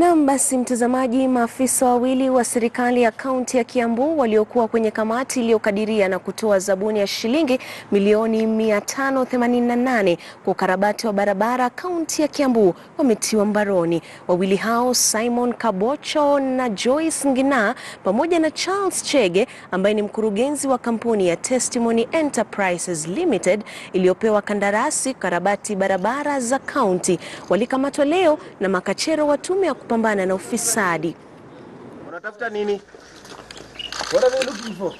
Naam, basi mtazamaji, maafisa wawili wa serikali ya kaunti ya Kiambu waliokuwa kwenye kamati iliyokadiria na kutoa zabuni ya shilingi milioni 588 kwa ukarabati wa barabara kaunti ya Kiambu wametiwa mbaroni. Wawili hao Simon Kabocho na Joyce Ngina pamoja na Charles Chege ambaye ni mkurugenzi wa kampuni ya Testimony Enterprises Limited iliyopewa kandarasi kukarabati barabara za kaunti walikamatwa leo na makachero wa tume ya kupambana na ufisadi. Unatafuta nini? What are you looking for?